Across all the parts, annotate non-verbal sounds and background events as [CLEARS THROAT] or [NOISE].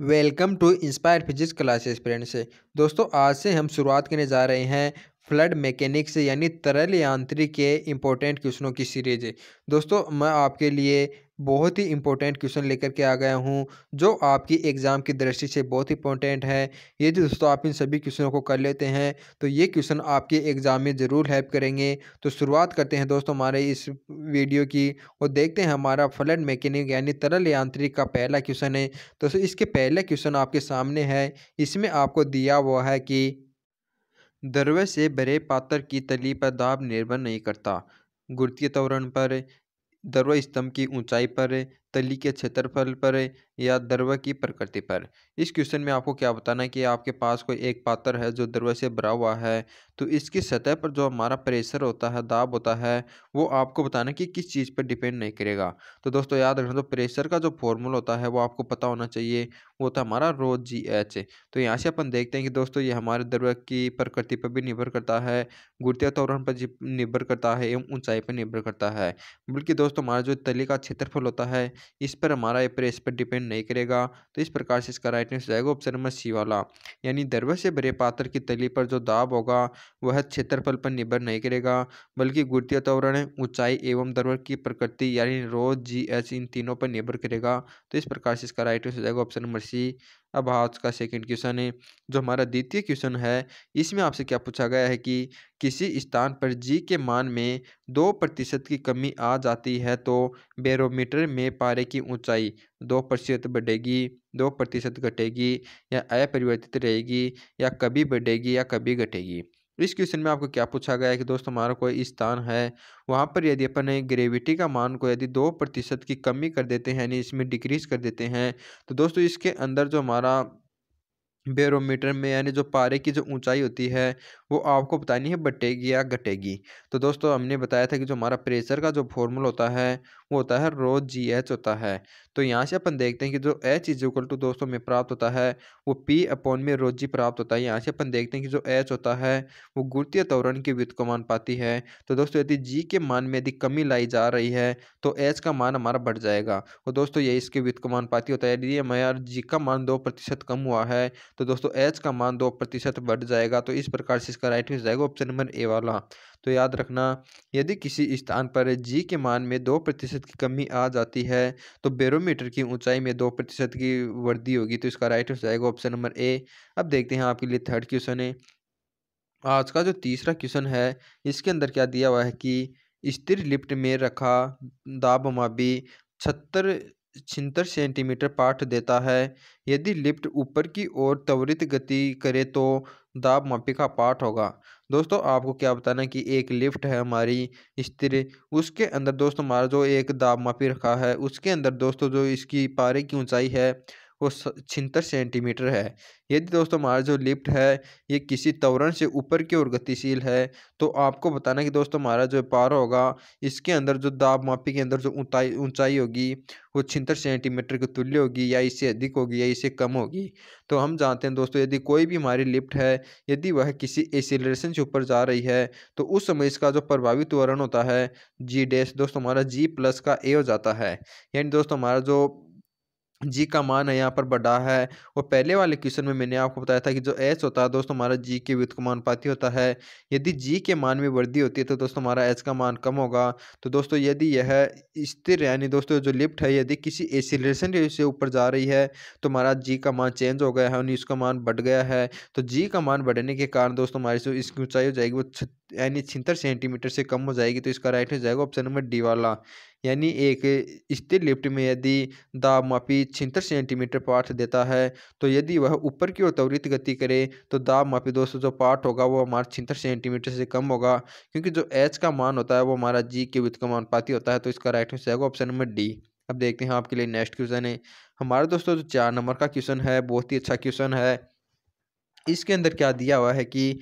Welcome to Inspire Physics Classes friends दोस्तों, आज से हम शुरुआत करने जा रहे हैं फ्लड मैकेनिक्स यानी तरल यांत्रिक के इम्पोर्टेंट क्वेश्चनों की सीरीज़। दोस्तों, मैं आपके लिए बहुत ही इंपॉर्टेंट क्वेश्चन लेकर के आ गया हूँ, जो आपकी एग्ज़ाम की दृष्टि से बहुत ही इंपॉर्टेंट है। यदि दोस्तों आप इन सभी क्वेश्चनों को कर लेते हैं तो ये क्वेश्चन आपके एग्ज़ाम में ज़रूर हेल्प करेंगे। तो शुरुआत करते हैं दोस्तों हमारे इस वीडियो की, और देखते हैं हमारा फ्लड मैकेनिक यानी तरल यांत्रिक का पहला क्वेश्चन है। दोस्तों इसके पहले क्वेश्चन आपके सामने है, इसमें आपको दिया हुआ है कि द्रव्य से भरे पात्र की तली पर दाब निर्भर नहीं करता। गुरुत्वीय त्वरण पर द्रव्य स्तंभ की ऊंचाई पर तली के क्षेत्रफल पर या द्रव्य की प्रकृति पर? इस क्वेश्चन में आपको क्या बताना है कि आपके पास कोई एक पात्र है जो द्रव्य से भरा हुआ है? तो इसकी सतह पर जो हमारा प्रेशर होता है, दाब होता है, वो आपको बताना कि किस चीज़ पर डिपेंड नहीं करेगा। तो दोस्तों, याद रखना तो प्रेशर का जो फॉर्मूला होता है, वो आपको पता होना चाहिए, वो होता है हमारा रो जी एच तो यहाँ से अपन देखते हैं कि दोस्तों, ये हमारे द्रव्य की प्रकृति पर भी निर्भर करता है, गुरुत्वीय त्वरण पर निर्भर करता है एवं ऊंचाई पर निर्भर करता है। बल्कि दोस्तों, हमारा जो तली का क्षेत्रफल होता है इस पर हमारा पेपर इस पर डिपेंड नहीं करेगा। तो इस प्रकार से इसका राइट आंसर जाएगा ऑप्शन नंबर सी वाला। यानी दरवे से भरे पात्र की तली पर जो दाब होगा, वह क्षेत्रफल पर निर्भर नहीं करेगा, बल्कि गुड़ती त्वरण, ऊंचाई एवं दरवर की प्रकृति यानी रोज जी एच इन तीनों पर निर्भर करेगा। तो इस प्रकार से इसका राइट आंसर जाएगा ऑप्शन नंबर सी अब आज का सेकंड क्वेश्चन है, जो हमारा द्वितीय क्वेश्चन है, इसमें आपसे क्या पूछा गया है कि किसी स्थान पर जी के मान में दो प्रतिशत की कमी आ जाती है तो बेरोमीटर में पारे की ऊंचाई दो प्रतिशत बढ़ेगी, दो प्रतिशत घटेगी या अपरिवर्तित रहेगी या कभी बढ़ेगी या कभी घटेगी? इस क्वेश्चन में आपको क्या पूछा गया है कि दोस्तों हमारा कोई स्थान है? वहाँ पर यदि अपन ग्रेविटी का मान को यदि दो प्रतिशत की कमी कर देते हैं, यानी इसमें डिक्रीज कर देते हैं तो दोस्तों इसके अंदर जो हमारा बेरोमीटर में, यानी जो पारे की जो ऊंचाई होती है वो आपको बतानी है बटेगी या घटेगी। तो दोस्तों, हमने बताया था कि जो हमारा प्रेशर का जो फॉर्मूला होता है, वो होता है रो जी एच होता है। तो यहाँ से अपन देखते हैं कि जो एच इज़ इक्वल टू दोस्तों में प्राप्त होता है, वो पी अपॉन में रो जी प्राप्त होता है। यहाँ से अपन देखते हैं कि जो एच होता है, वो गुरुत्वीय त्वरण की वित्त को मान पाती है। तो दोस्तों, यदि जी के मान में यदि कमी लाई जा रही है तो एच का मान हमारा बढ़ जाएगा। और दोस्तों ये इसके वित्त को मान पाती होता है। यदि हमारा जी का मान दो प्रतिशत कम हुआ है तो दोस्तों एच का मान दो प्रतिशत बढ़ जाएगा। तो इस प्रकार से इसका राइट हो जाएगा ऑप्शन नंबर ए वाला। तो याद रखना, यदि किसी स्थान पर जी के मान में दो प्रतिशत की कमी आ जाती है तो बैरोमीटर की ऊंचाई में दो प्रतिशत की वृद्धि होगी तो इसका राइट हो जाएगा ऑप्शन नंबर ए अब देखते हैं आपके लिए थर्ड क्वेश्चन है। आज का जो तीसरा क्वेश्चन है, इसके अंदर क्या दिया हुआ है कि स्थिर लिफ्ट में रखा दाब मापी छत्तर छिहत्तर सेंटीमीटर पाठ देता है। यदि लिफ्ट ऊपर की ओर त्वरित गति करे तो दाब मापी का पाठ होगा। दोस्तों, आपको क्या बताना कि एक लिफ्ट है हमारी स्त्री उसके अंदर दोस्तों हमारा जो एक दाब मापी रखा है, उसके अंदर दोस्तों जो इसकी पारे की ऊंचाई है वो छिहत्तर सेंटीमीटर है। यदि दोस्तों हमारा जो लिफ्ट है, ये किसी त्वरण से ऊपर की ओर गतिशील है तो आपको बताना कि दोस्तों हमारा जो पार होगा, इसके अंदर जो दाब मापी के अंदर जो ऊंचाई ऊंचाई होगी, वो छिहत्तर सेंटीमीटर के तुल्य होगी या इससे अधिक होगी या इससे कम होगी। तो हम जानते हैं दोस्तों, यदि कोई भी हमारी लिफ्ट है, यदि वह किसी एसिलेशन से ऊपर जा रही है तो उस समय इसका जो प्रभावित त्वरण होता है जी डैश दोस्तों हमारा जी प्लस का ए हो जाता है। यानी दोस्तों हमारा जो जी, का मान है, यहाँ पर बढ़ा है। और पहले वाले क्वेश्चन में मैंने आपको बताया था कि जो एच होता है, दोस्तों, हमारा जी के व्युत पाती होता है। यदि जी के मान में वृद्धि होती है तो दोस्तों, हमारा एच का मान कम होगा। तो दोस्तों, यदि यह स्थिर यानी दोस्तों, जो लिफ्ट है, यदि किसी एसिलेशन से ऊपर जा रही है तो हमारा जी का मान चेंज हो गया है और इसका मान बढ़ गया है। तो जी का मान बढ़ने के कारण दोस्तों, हमारी जो इसकी ऊंचाई हो जाएगी, वो यानी छिहत्तर सेंटीमीटर से कम हो जाएगी तो इसका राइट हो जाएगा ऑप्शन नंबर डी वाला। यानी एक स्थिर लिफ्ट में यदि दाब मापी छिहत्तर सेंटीमीटर पाठ देता है तो यदि वह ऊपर की ओर त्वरित गति करे तो दाब मापी दोस्तों जो पाठ होगा, वो हमारा छिहत्तर सेंटीमीटर से कम होगा, क्योंकि जो एच का मान होता है, वो हमारा जी के वित्त का मान पाती होता है तो इसका राइट आंसर आएगा ऑप्शन नंबर डी अब देखते हैं आपके लिए नेक्स्ट क्वेश्चन है। हमारे दोस्तों, जो चार नंबर का क्वेश्चन है, बहुत ही अच्छा क्वेश्चन है। इसके अंदर क्या दिया हुआ है कि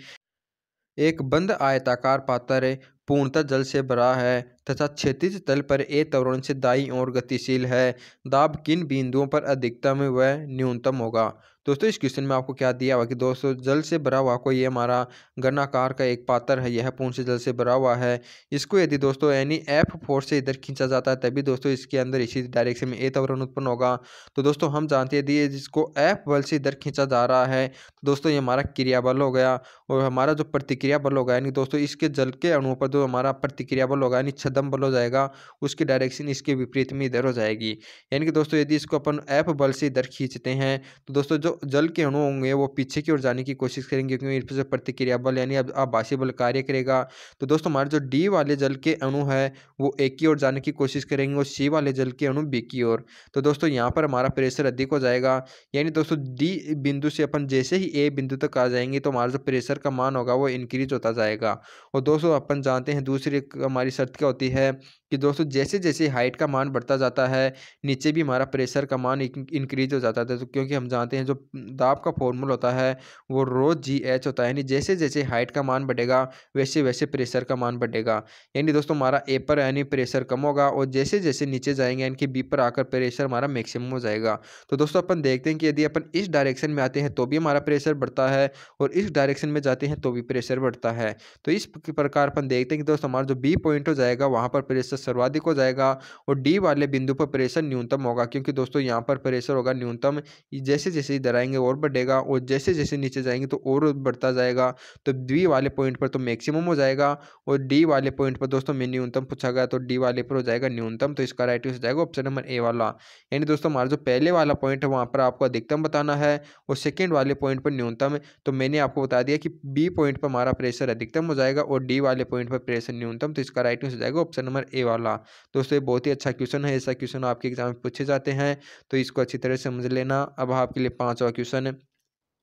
एक बंद आयताकार पात्र पूर्णतः जल से भरा है। तथा क्षतिज तल पर ए त्वरण से दाई और गतिशील है। दाब किन बिंदुओं पर अधिकतम व न्यूनतम होगा? दोस्तों, इस क्वेश्चन में आपको क्या दिया हुआ कि दोस्तों, जल से भरा हुआ कोई ये हमारा गनाकार का एक पात्र है, यह पूर्ण से जल से भरा हुआ है। इसको यदि दोस्तों, यानी एफ़ फोर से इधर खींचा जाता है, तभी दोस्तों इसके अंदर इसी डायरेक्शन में ए तवरण उत्पन्न होगा। तो दोस्तों, हम जानते हैं यदि जिसको एफ़ बल से इधर खींचा जा रहा है तो दोस्तों ये हमारा क्रिया बल हो गया। और हमारा जो प्रतिक्रिया बल होगा, यानी दोस्तों इसके जल के अणुओं पर जो हमारा प्रतिक्रिया बल होगा, यानी छदम बल हो जाएगा, उसकी डायरेक्शन इसके विपरीत में इधर हो जाएगी। यानी कि दोस्तों, यदि इसको अपन एफ़ बल से इधर खींचते हैं तो दोस्तों, जो जल के अणु होंगे, वो पीछे की ओर जाने की कोशिश करेंगे, क्योंकि इस पर प्रतिक्रिया बल, यानी अब आभासी बल कार्य करेगा। तो दोस्तों, हमारे जो डी वाले जल के अणु है, वो एक की ओर जाने की कोशिश करेंगे और सी वाले जल के अणु बी की ओर। तो दोस्तों, यहाँ पर हमारा प्रेशर अधिक हो जाएगा। यानी दोस्तों डी बिंदु से अपन जैसे ही ए बिंदु तक आ जाएँगे तो हमारा जो प्रेशर का मान होगा, वो इंक्रीज होता जाएगा। और दोस्तों, अपन जानते हैं, दूसरी हमारी शर्त क्या होती है है। कि दोस्तों जैसे जैसे हाइट का मान बढ़ता जाता है, नीचे भी हमारा प्रेशर का मान इंक्रीज हो जाता है। तो क्योंकि हम जानते हैं जो दाब का फॉर्मूला होता है, वो रो जी एच होता है। यानी जैसे जैसे हाइट का मान बढ़ेगा वैसे वैसे प्रेशर का मान बढ़ेगा। यानी दोस्तों हमारा ए पर यानी प्रेशर कम होगा और जैसे जैसे नीचे जाएँगे, यानी कि बी पर आकर प्रेशर हमारा मैक्सिमम हो जाएगा। तो दोस्तों अपन देखते हैं कि यदि अपन इस डायरेक्शन में आते हैं तो भी हमारा प्रेशर बढ़ता है और इस डायरेक्शन में जाते हैं तो भी प्रेशर बढ़ता है। तो इस प्रकार अपन देखते हैं कि दोस्तों हमारा जो बी पॉइंट हो जाएगा, वहाँ पर प्रेशर सर्वाधिक हो जाएगा और डी वाले बिंदु पर प्रेशर न्यूनतम होगा। क्योंकि दोस्तों, यहाँ पर प्रेशर होगा न्यूनतम जैसे जैसे इधर आएँगे और बढ़ेगा और जैसे जैसे नीचे जाएँगे तो और बढ़ता जाएगा। तो डी वाले पॉइंट पर तो मैक्सिमम हो जाएगा और डी वाले पॉइंट पर दोस्तों में न्यूनतम पूछा गया तो डी वाले पर हो जाएगा न्यूनतम। तो इसका राइट हो जाएगा ऑप्शन नंबर ए वाला। यानी दोस्तों, हमारा जो पहले वाला पॉइंट है, वहाँ पर आपको अधिकतम बताना है और सेकेंड वाले पॉइंट पर न्यूनतम। तो मैंने आपको बता दिया कि बी पॉइंट पर हमारा प्रेशर अधिकतम हो जाएगा और डी वाले पॉइंट पर प्रेशर न्यूनतम। तो इसका राइट हो जाएगा ऑप्शन नंबर ए वाला। दोस्तों ये बहुत ही अच्छा क्वेश्चन है, ऐसा क्वेश्चन आपके एग्ज़ाम में पूछे जाते हैं। तो इसको अच्छी तरह समझ लेना। अब आपके लिए पांचवा क्वेश्चन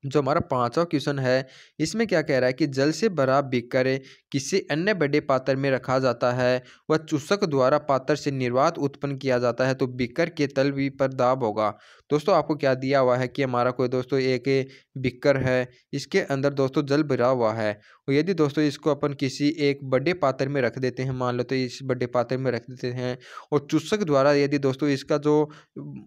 जो हमारा पांचवा क्वेश्चन है, इसमें क्या कह रहा है कि जल से भरा बीकर किसी अन्य बड़े पात्र में रखा जाता है? वह चूसक द्वारा पात्र से निर्वात उत्पन्न किया जाता है तो बीकर के तल भी पर दाब होगा। दोस्तों, आपको क्या दिया हुआ है कि हमारा कोई दोस्तों, एक बिक्कर है, इसके अंदर दोस्तों जल भरा हुआ है। और यदि दोस्तों इसको अपन किसी एक बड़े पात्र में रख देते हैं, मान लो तो इस बड़े पात्र में रख देते हैं और चूसक द्वारा यदि दोस्तों इसका जो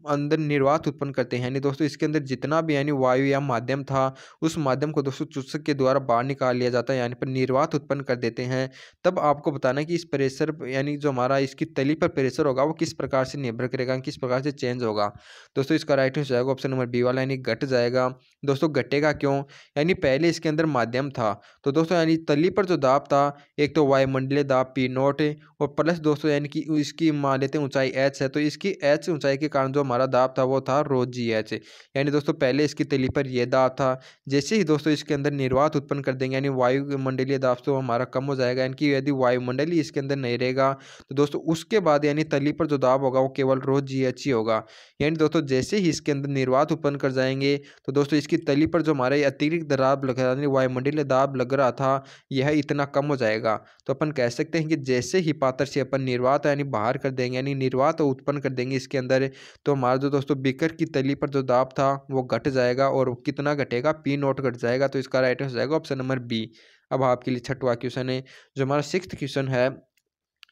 अंदर निर्वात उत्पन्न करते हैं, यानी दोस्तों इसके अंदर जितना भी यानी वायु या माध्यम था, उस माध्यम को दोस्तों चूसक के द्वारा बाहर निकाल लिया जाता है, यानी पर निर्वात उत्पन्न कर देते हैं। तब आपको बताना कि इस प्रेशर यानी जो हमारा इसकी तली पर प्रेशर होगा, वो किस प्रकार से निर्भर करेगा, किस प्रकार से चेंज होगा। दोस्तों इसका राइट हो जाएगा ऑप्शन नंबर बी वाला, यानी घट जाएगा। दोस्तों घटेगा क्यों? यानी पहले इसके अंदर माध्यम था। तो दोस्तों, यानी तली पर जो दाब था, एक तो वायुमंडलीय दाब पी नोट और प्लस दोस्तों, यानी कि इसकी मान लेते हैं ऊंचाई एच है तो इसकी एच ऊंचाई के कारण जो हमारा दाब था, वो था रोज जी एच यानी दोस्तों, पहले इसकी तली पर यह दाब था, जैसे ही दोस्तों इसके अंदर निर्वात उत्पन्न कर देंगे, यानी वायुमंडलीय दाब तो हमारा कम हो जाएगा, यानी कि यदि वायुमंडली इसके अंदर नहीं रहेगा तो दोस्तों, उसके बाद यानी तली पर जो दाब होगा, वो केवल रोज जी ही होगा। यानी दोस्तों, जैसे ही इसके अंदर निर्वात उत्पन्न कर जाएँगे तो दोस्तों, इसकी तली पर जो हमारे अतिरिक्त दाब लग रहा वायुमंडलीय दाब लग रहा था, यह इतना कम हो जाएगा। तो अपन कह सकते हैं कि जैसे ही पात्र से अपन निर्वात, यानी बाहर कर देंगे, यानी निर्वात उत्पन्न कर देंगे इसके अंदर तो हमारा जो दोस्तों बिकर की तली पर जो दाब था, वो घट जाएगा और कितना घटेगा? पी नोट घट जाएगा तो इसका राइट हो जाएगा ऑप्शन नंबर बी अब आपके लिए छठवा क्वेश्चन है, जो हमारा सिक्स क्वेश्चन है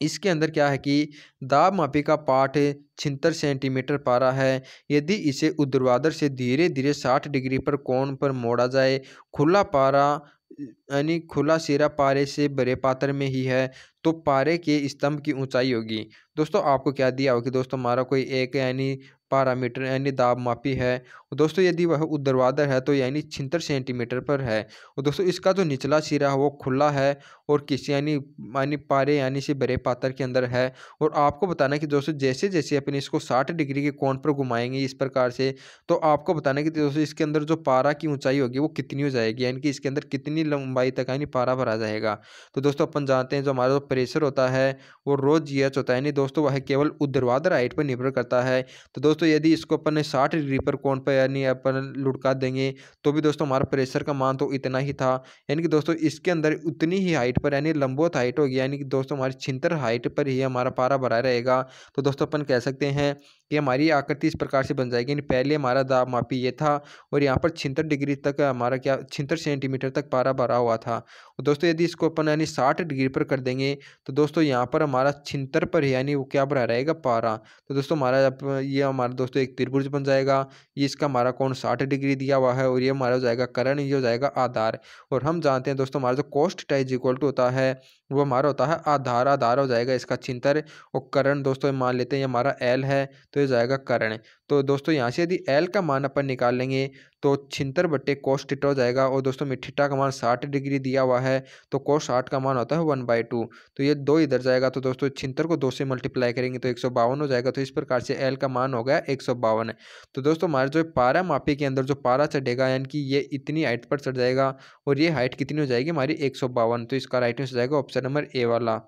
इसके अंदर क्या है कि दाब मापी का पाठ छिहत्तर सेंटीमीटर पारा है। यदि इसे ऊर्ध्वाधर से धीरे धीरे साठ डिग्री पर कोण पर मोड़ा जाए, खुला पारा, यानी खुला सिरा पारे से बड़े पात्र में ही है तो पारे के स्तंभ की ऊंचाई होगी। दोस्तों, आपको क्या दिया होगा कि दोस्तों, हमारा कोई एक यानी पारामीटर, यानी दाब मापी है दोस्तों यदि वह ऊर्ध्वाधर है तो यानी छिहत्तर सेंटीमीटर पर है। और दोस्तों इसका जो निचला सिरा है, वो खुला है और किसी यानी यानी पारे यानी से बड़े पात्र के अंदर है। और आपको बताना कि दोस्तों जैसे जैसे अपने इसको साठ डिग्री के कोण पर घुमाएँगे इस प्रकार से तो आपको बताना कि दोस्तों इसके अंदर जो पारा की ऊंचाई होगी, वो कितनी हो जाएगी? यानी कि इसके अंदर कितनी लंबाई तक यानी पारा भरा जाएगा? तो दोस्तों अपन जानते हैं जो हमारा जो प्रेशर होता है, वो रोज जी होता है। यानी दोस्तों वह केवल ऊर्ध्वाधर हाइट पर निर्भर करता है। तो दोस्तों यदि इसको अपन साठ डिग्री पर कोण पर यानी अपन लुटका देंगे तो भी दोस्तों हमारा प्रेशर का मान तो इतना ही था। यानी कि दोस्तों इसके अंदर उतनी ही हाइट पर, यानी लंबोत हाइट होगी, यानी कि दोस्तों हमारी छिंतर हाइट पर ही हमारा पारा भरा रहेगा। तो दोस्तों अपन कह सकते हैं कि हमारी आकृति इस प्रकार से बन जाएगी। यानी पहले हमारा दाब मापी ये था और यहाँ पर छिहत्तर डिग्री तक हमारा क्या छिहत्तर सेंटीमीटर तक पारा भरा हुआ था। और दोस्तों, यदि इसको अपन यानी साठ डिग्री पर कर देंगे तो दोस्तों यहाँ पर हमारा छिहत्तर पर यानी वो क्या भरा रहेगा? पारा। तो दोस्तों, हमारा ये हमारा दोस्तों एक त्रिभुज बन जाएगा। ये इसका हमारा कौन साठ डिग्री दिया हुआ है और ये हमारा हो जाएगा करण, ये हो जाएगा आधार। और हम जानते हैं दोस्तों, हमारा जो कॉस्ट टाइज इक्वल टू होता है वो हमारा होता है आधार आधार हो जाएगा इसका चिंतर और करण दोस्तों, मान लेते हैं हमारा एल है तो ये जाएगा करण। तो दोस्तों, यहाँ से यदि एल का मान अपन निकाल लेंगे तो छिहत्तर बट्टे कोस टीटा हो जाएगा और दोस्तों में का मान साठ डिग्री दिया हुआ है तो कोस साठ का मान होता है वन बाई टू तो ये दो इधर जाएगा तो दोस्तों छिहत्तर को दो से मल्टीप्लाई करेंगे तो एक सौ बावन हो जाएगा तो इस प्रकार से एल का मान हो गया एक सौ बावन. तो दोस्तों हमारे जो पारा मापी के अंदर जो पारा चढ़ेगा, यानी कि ये इतनी हाइट पर चढ़ जाएगा और ये हाइट कितनी हो जाएगी हमारी एक सौ बावन. तो इसका राइट हो जाएगा ऑप्शन नंबर ए वाला.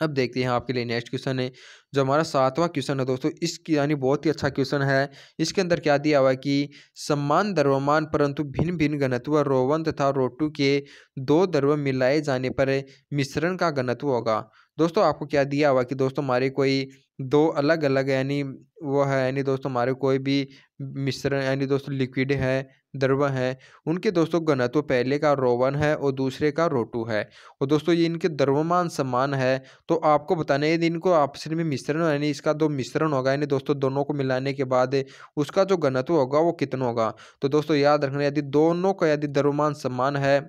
अब देखते हैं आपके लिए नेक्स्ट क्वेश्चन है, जो हमारा सातवां क्वेश्चन है दोस्तों, इसकी यानी बहुत ही अच्छा क्वेश्चन है। इसके अंदर क्या दिया हुआ है कि समान द्रव्यमान परंतु भिन्न भिन्न घनत्व रोवन तथा रोटू के दो द्रव्य मिलाए जाने पर मिश्रण का घनत्व होगा। दोस्तों, आपको क्या दिया हुआ कि दोस्तों हमारे कोई दो अलग अलग यानी वो है, यानी दोस्तों हमारे कोई भी मिश्रण, यानी दोस्तों लिक्विड है, द्रव है, उनके दोस्तों घनत्व पहले का रोवन है और दूसरे का रोटू है। और दोस्तों ये इनके द्रव्यमान समान है तो आपको बताना है, यदि इनको आपस में मिश्रण यानी इसका दो मिश्रण होगा, यानी दोस्तों दोनों को मिलाने के बाद उसका जो घनत्व होगा वो कितना होगा? तो दोस्तों याद रखना, यदि दोनों का यदि द्रव्यमान समान है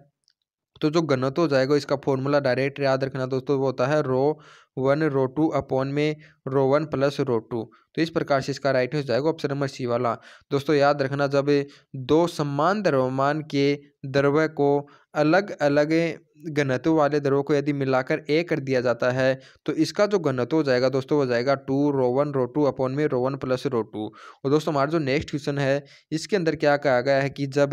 तो जो घनत्व हो जाएगा, इसका फॉर्मूला डायरेक्ट याद रखना दोस्तों, वो होता है row one, row two upon में row one plus row two. तो इस प्रकार से इसका राइट हो जाएगा ऑप्शन नंबर सी वाला। दोस्तों, याद रखना जब दो समान द्रव्यमान के द्रव्य को अलग अलग घनत्व वाले द्रव को यदि मिलाकर ए कर दिया जाता है तो इसका जो घनत्व हो जाएगा दोस्तों हो जाएगा two row one row two upon में row one plus row two. और दोस्तों, हमारा जो नेक्स्ट क्वेश्चन है, इसके अंदर क्या कहा गया है कि जब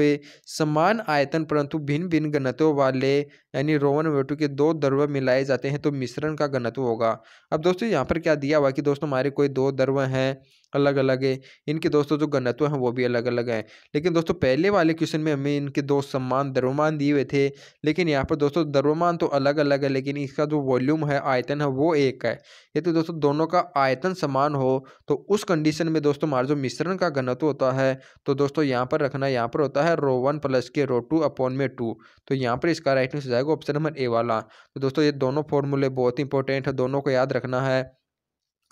समान आयतन परंतु भिन्न भिन्न घनत्व वाले, यानी रो वन रो टू के दो द्रव्य मिलाए जाते हैं तो मिश्रण का घनत्व होगा। अब दोस्तों, यहाँ पर क्या दिया हुआ कि दोस्तों, हमारे कोई दो द्रव्य हैं अलग अलग है, इनके दोस्तों जो घनत्व हैं, वो भी अलग अलग हैं। लेकिन दोस्तों, पहले वाले क्वेश्चन में हमें इनके दो सम्मान द्रव्यमान दिए हुए थे, लेकिन यहाँ पर दोस्तों द्रव्यमान तो अलग अलग है, लेकिन इसका जो वॉल्यूम है, आयतन है, वो एक है। ये तो दोस्तों दोनों का आयतन समान हो तो उस कंडीशन में दोस्तों हमारा जो मिश्रण का घनत्व होता है तो दोस्तों यहाँ पर रखना यहाँ पर होता है रो वन प्लस के रो टू अपॉन में टू। तो यहाँ पर इसका राइट हो जाएगा ऑप्शन नंबर ए वाला। तो दोस्तों ये दोनों फॉर्मूले बहुत इंपॉर्टेंट है, दोनों को याद रखना है।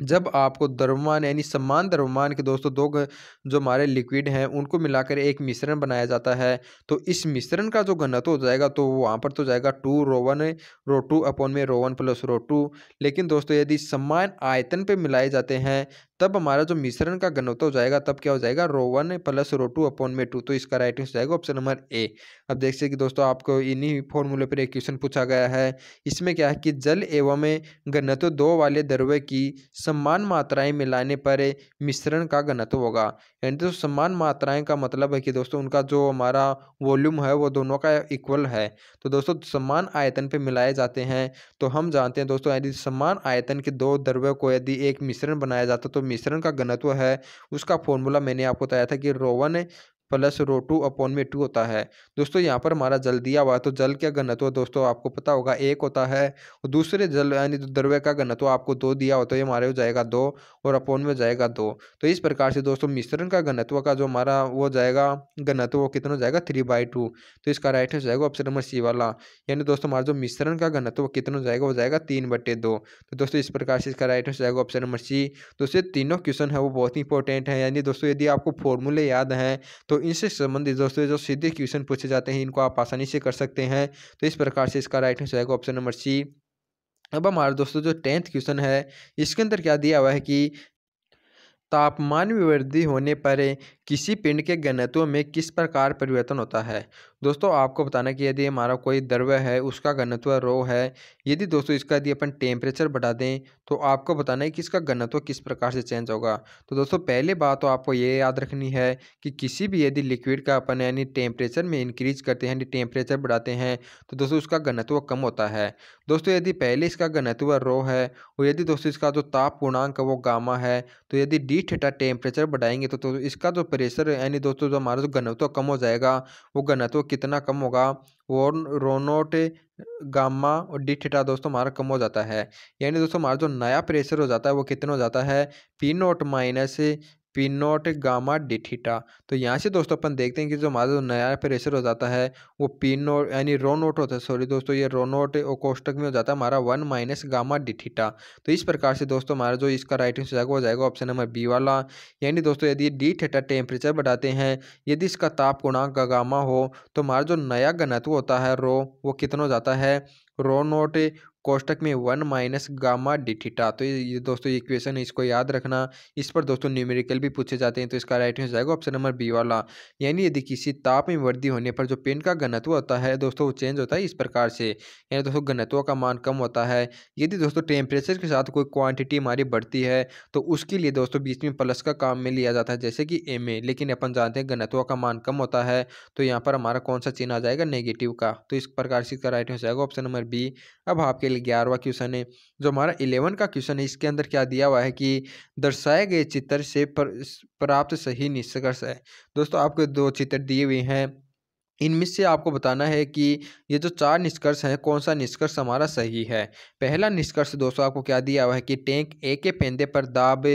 जब आपको द्रव्यमान यानी समान द्रव्यमान के दोस्तों, दो जो हमारे लिक्विड हैं, उनको मिलाकर एक मिश्रण बनाया जाता है तो इस मिश्रण का जो घनत्व हो जाएगा तो वहाँ पर तो जाएगा two row one, row two upon में row one plus row two. लेकिन दोस्तों, यदि समान आयतन पे मिलाए जाते हैं, तब हमारा जो मिश्रण का घनत्व हो जाएगा, तब क्या हो जाएगा, row one plus row two upon में टू तो इसका राइट आंसर जाएगा ऑप्शन नंबर ए अब देख सकते कि दोस्तों, आपको इन्हीं फॉर्मूले पर एक क्वेश्चन पूछा गया है, इसमें क्या है कि जल एवं घनत्व दो वाले द्रव्य की समान मात्राएँ मिलाने पर मिश्रण का घनत्व होगा। यानी तो समान मात्राएँ का मतलब है कि दोस्तों उनका जो हमारा वॉल्यूम है, वो दोनों का इक्वल है। तो दोस्तों समान आयतन पे मिलाए जाते हैं तो हम जानते हैं दोस्तों यदि समान आयतन के दो द्रव्य को यदि एक मिश्रण बनाया जाता तो मिश्रण का घनत्व है, उसका फॉर्मूला मैंने आपको बताया था कि row one plus row two upon में टू होता है। दोस्तों, यहाँ पर हमारा जल दिया हुआ है तो जल का घनत्व दोस्तों? आपको पता होगा, एक होता है और दूसरे जल यानी द्रव्य का घनत्व आपको दो दिया हो तो ये हमारे हो जाएगा दो और अपॉन में जाएगा दो। तो इस प्रकार से दोस्तों, मिश्रण का घनत्व का जो हमारा वो जाएगा, घनत्व वो कितना हो जाएगा? थ्री बाई टू तो इसका राइट हो जाएगा ऑप्शन नंबर सी वाला। यानी दोस्तों, हमारा जो मिश्रण का घनत्व कितना हो जाएगा? वो जाएगा तीन बटे दो। तो दोस्तों, इस प्रकार से इसका राइट हो जाएगा ऑप्शन नंबर सी दोस्तों तीनों क्वेश्चन है, वो बहुत इंपॉर्टेंट है। यानी दोस्तों, यदि आपको फॉर्मूले याद हैं तो इनसे संबंधित दोस्तों, जो सीधे क्वेश्चन पूछे जाते हैं, इनको आप आसानी से कर सकते हैं। तो इस प्रकार से इसका राइट आंसर आएगा ऑप्शन नंबर सी अब हमारे दोस्तों, जो टेंथ क्वेश्चन है, इसके अंदर क्या दिया हुआ है कि तापमान में वृद्धि होने पर किसी पिंड के घनत्व में किस प्रकार परिवर्तन होता है? दोस्तों आपको बताना कि यदि हमारा कोई द्रव्य है उसका घनत्व रो है यदि दोस्तों इसका यदि अपन टेम्परेचर बढ़ा दें तो आपको बताना है कि इसका घनत्व किस प्रकार से चेंज होगा। तो दोस्तों पहले बात तो आपको ये याद रखनी है कि किसी भी यदि लिक्विड का अपन यानी टेम्परेचर में इंक्रीज करते हैं यानी टेम्परेचर बढ़ाते हैं तो दोस्तों उसका घनत्व कम होता है। दोस्तों यदि पहले इसका घनत्व रो है और यदि दोस्तों इसका जो ताप पूर्णांक वो गामा है तो यदि डी थीटा टेम्परेचर बढ़ाएँगे तो, तो इसका जो प्रेशर यानी दोस्तों, जो हमारा जो घनत्व कम हो जाएगा, वो घनत्व कितना कम होगा, वो रोनोट, गामा और डी थीटा दोस्तों हमारा कम हो जाता है। यानी दोस्तों, हमारा जो नया प्रेशर हो जाता है, वो कितना हो जाता है? P naught minus P naught gamma D theta तो यहाँ से दोस्तों अपन देखते हैं कि जो हमारा जो नया प्रेशर हो जाता है, वो पी नोट यानी रो नोट होता है। सॉरी दोस्तों, ये रो नोट और कोष्टक में हो जाता है हमारा one minus gamma D theta तो इस प्रकार से दोस्तों हमारा जो इसका राइट आंसर जाएगा, वो जाएगा ऑप्शन नंबर बी वाला। यानी दोस्तों यदि डी थीटा टेम्परेचर बढ़ाते हैं, यदि इसका ताप गुणांक का गामा हो तो हमारा जो नया घनत्व होता है रो वो कितना हो जाता है? रो नोट कोष्टक में वन माइनस गामा डिठीटा तो ये दोस्तों इक्वेशन है, इसको याद रखना। इस पर दोस्तों न्यूमेरिकल भी पूछे जाते हैं तो इसका राइट आंसर जाएगा ऑप्शन नंबर बी वाला। यानी यदि किसी ताप में वृद्धि होने पर जो पेन का घनत्व होता है, दोस्तों वो चेंज होता है इस प्रकार से। यानी दोस्तों घनत्व का मान कम होता है। यदि दोस्तों टेम्परेचर के साथ कोई क्वान्टिटी हमारी बढ़ती है तो उसके लिए दोस्तों बीच में प्लस का काम में लिया जाता है, जैसे कि एम ए। लेकिन अपन जानते हैं घनत्व का मान कम होता है तो यहाँ पर हमारा कौन सा चिन्ह आ जाएगा नेगेटिव का। तो इस प्रकार से इसका राइट आंसर जाएगा ऑप्शन नंबर बी। अब आपके लिए ग्यारहवा क्वेश्चन है, जो हमारा इलेवन का क्वेश्चन है, इसके अंदर क्या दिया हुआ है कि दर्शाए गए चित्र से प्राप्त सही निष्कर्ष है। दोस्तों, आपको दो चित्र दिए हुए हैं, इनमें से आपको बताना है कि ये जो चार निष्कर्ष हैं, कौन सा निष्कर्ष हमारा सही है? पहला निष्कर्ष, दोस्तों, आपको क्या दिया हुआ है कि टैंक ए के पेंदे पर दाब,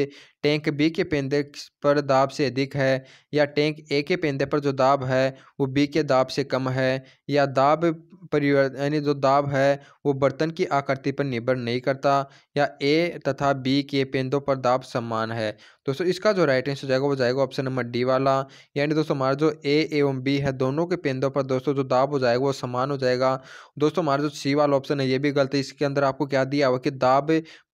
टैंक बी के पेंदे पर दाब से अधिक है, या टैंक ए के पेंदे पर जो दाब है, वो बी के दाब से कम है, या दाब परिवर्तन यानी जो दाब है, वो बर्तन की आकृति पर निर्भर नहीं करता, या ए तथा बी के पेंदों पर दाब समान है। दोस्तों इसका जो राइट आंसर जाएगा, वो जाएगा ऑप्शन नंबर डी वाला। यानी दोस्तों, हमारा जो ए एवं बी है, दोनों के पेंदों पर दोस्तों, जो दाब हो जाएगा, वो समान हो जाएगा। दोस्तों, हमारा जो सी वाला ऑप्शन है, ये भी गलत है। इसके अंदर आपको क्या दिया हुआ कि दाब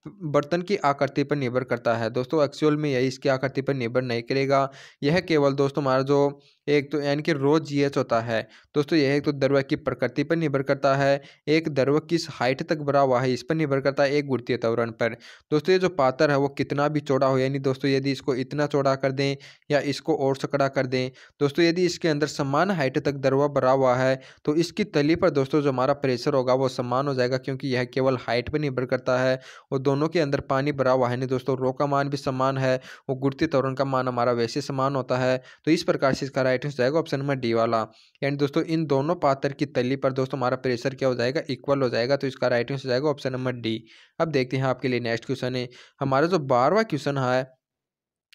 बर्तन की आकृति पर निर्भर करता है। दोस्तों एक्चुअल में यही इसकी आकृति पर निर्भर नहीं करेगा। यह केवल दोस्तों, हमारा जो एक तो यानी कि रोज जी एच होता है। दोस्तों, यह एक तो द्रव की प्रकृति पर निर्भर करता है। एक द्रव किस हाइट तक भरा हुआ है, इस पर निर्भर करता है एक गुड़तीय त्वरण पर। दोस्तों, ये जो पात्र है, वो कितना भी चौड़ा हो, यानी दोस्तों यदि इसको इतना चौड़ा कर दें या इसको और सकड़ा कर दें। दोस्तों, यदि इसके अंदर समान हाइट तक दरवा भरा हुआ है तो इसकी तली पर दोस्तों जो हमारा प्रेशर होगा वो समान हो जाएगा क्योंकि यह केवल हाइट पर निर्भर करता है और दोनों के अंदर पानी भरा हुआ है। नहीं दोस्तों रो का मान भी समान है वो गुड़ती तोरण का मान हमारा वैसे समान होता है। तो इस प्रकार से इसका राइट आंसर जाएगा ऑप्शन नंबर डी वाला। यानी दोस्तों, इन दोनों पात्र की तली पर दोस्तों हमारा प्रेशर क्या हो जाएगा? इक्वल हो जाएगा तो इसका राइट आंसर जाएगा ऑप्शन नंबर डी अब देखते हैं आपके लिए नेक्स्ट क्वेश्चन है। हमारा जो बारहवा क्वेश्चन है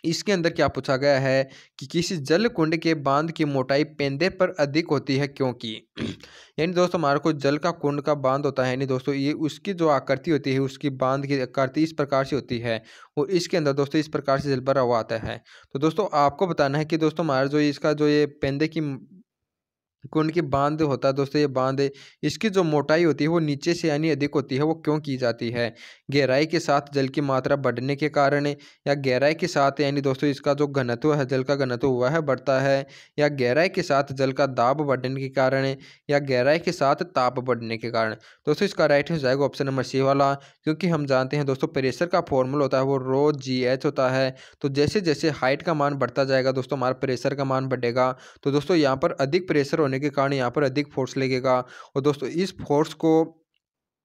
इसके अंदर क्या पूछा गया है कि किसी जल कुंड के बाँध की मोटाई पेंदे पर अधिक होती है क्योंकि [CLEARS THROAT] यानी दोस्तों, हमारे को जल का कुंड का बाँध होता है, यानी दोस्तों, ये उसकी जो आकृति होती है, उसकी बाँध की आकृति इस प्रकार से होती है और इसके अंदर दोस्तों, इस प्रकार से जल भरा हुआ आता है। तो दोस्तों, आपको बताना है कि दोस्तों, हमारा जो इसका जो ये पेंदे की कुंड की बाँध होता है दोस्तों, ये बाँध, इसकी जो मोटाई होती है वो नीचे से यानी अधिक होती है, वो क्यों की जाती है? गहराई के साथ जल की मात्रा बढ़ने के कारण या गहराई के साथ यानी दोस्तों, इसका जो घनत्व है, जल का घनत्व वह बढ़ता है या गहराई के साथ जल का दाब बढ़ने के कारण या गहराई के साथ ताप बढ़ने के कारण? दोस्तों, इसका राइट हो जाएगा ऑप्शन नंबर सी वाला, क्योंकि हम जानते हैं दोस्तों प्रेशर का फॉर्मूला होता है, वो रो जी एच होता है। तो जैसे जैसे हाइट का मान बढ़ता जाएगा दोस्तों, हमारा प्रेशर का मान बढ़ेगा। तो दोस्तों, यहाँ पर अधिक प्रेशर होने के कारण यहाँ पर अधिक फोर्स लगेगा। और दोस्तों इस फोर्स को